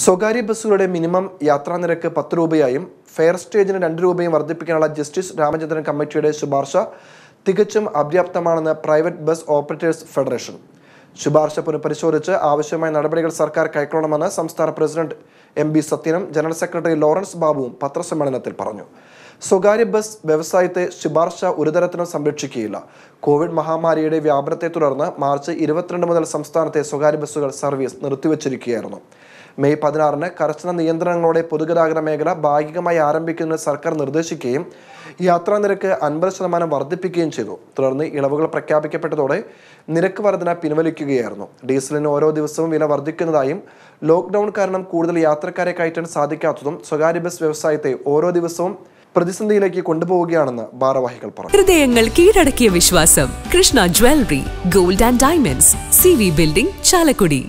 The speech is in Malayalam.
സ്വകാര്യ ബസ്സുകളുടെ മിനിമം യാത്രാ നിരക്ക് പത്ത് രൂപയായും ഫെയർ സ്റ്റേജിന് രണ്ട് രൂപയും വർദ്ധിപ്പിക്കാനുള്ള ജസ്റ്റിസ് രാമചന്ദ്രൻ കമ്മിറ്റിയുടെ ശുപാർശ തികച്ചും അപര്യാപ്തമാണെന്ന് പ്രൈവറ്റ് ബസ് ഓപ്പറേറ്റേഴ്സ് ഫെഡറേഷൻ. ശുപാർശ പുനഃപരിശോധിച്ച് ആവശ്യമായ നടപടികൾ സർക്കാർ കൈക്കൊള്ളണമെന്ന് സംസ്ഥാന പ്രസിഡന്റ് എം ബി സത്യനും ജനറൽ സെക്രട്ടറി ലോറൻസ് ബാബുവും പത്രസമ്മേളനത്തിൽ പറഞ്ഞു. സ്വകാര്യ ബസ് വ്യവസായത്തെ ശുപാർശ ഒരു തരത്തിലും സംരക്ഷിക്കുകയില്ല. കോവിഡ് മഹാമാരിയുടെ വ്യാപനത്തെ തുടർന്ന് മാർച്ച് ഇരുപത്തിരണ്ട് മുതൽ സംസ്ഥാനത്തെ സ്വകാര്യ ബസ്സുകൾ സർവീസ് നിർത്തിവച്ചിരിക്കുകയായിരുന്നു. മെയ് പതിനാറിന് കർശന നിയന്ത്രണങ്ങളോടെ പൊതുഗതാഗത മേഖല ഭാഗികമായി ആരംഭിക്കുന്നതിന് സർക്കാർ നിർദ്ദേശിക്കുകയും യാത്രാ നിരക്ക് അൻപത് ശതമാനം വർദ്ധിപ്പിക്കുകയും ചെയ്തു. തുടർന്ന് ഇളവുകൾ പ്രഖ്യാപിക്കപ്പെട്ടതോടെ നിരക്ക് വർധന പിൻവലിക്കുകയായിരുന്നു. ഡീസലിന് ഓരോ ദിവസവും വില വർദ്ധിക്കുന്നതായും ലോക്ക്ഡൌൺ കാരണം കൂടുതൽ യാത്രക്കാരെ കയറ്റാൻ സാധിക്കാത്തതും സ്വകാര്യ ബസ് വ്യവസായത്തെ ഓരോ ദിവസവും പ്രതിസന്ധിയിലേക്ക് കൊണ്ടുപോവുകയാണെന്ന് ഭാരവാഹികൾ പറഞ്ഞു. ഹൃദയങ്ങൾ കീഴടക്കിയ വിശ്വാസം. Krishna jewellery gold and diamonds C building Chalakudy.